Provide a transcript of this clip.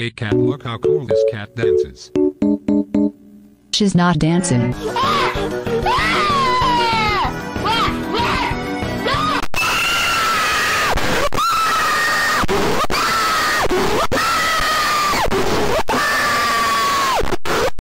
A cat look how cool this cat dances. She's not dancing. Ah!